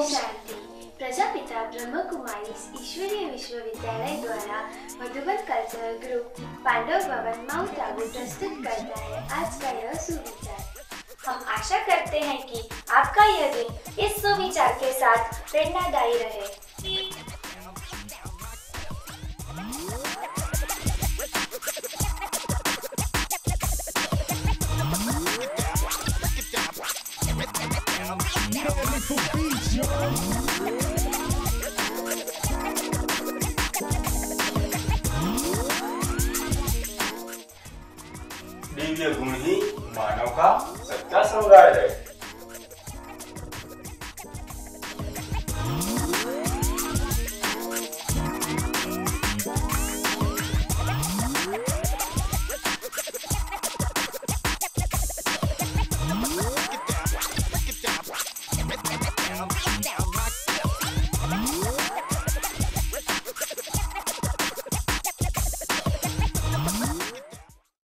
शांति प्रजापिता ब्रह्म कुमारी ईश्वरीय विश्वविद्यालय द्वारा मधुबन कल्चरल ग्रुप पांडव भवन माउंट आबू प्रस्तुत करता है आज का यह सुविचार हम आशा करते हैं कि आपका यह दिन इस सुविचार के साथ प्रेरणादायी रहे Barely for beats, y'all. Divya गुण ही मानव का सच्चा समुदाय है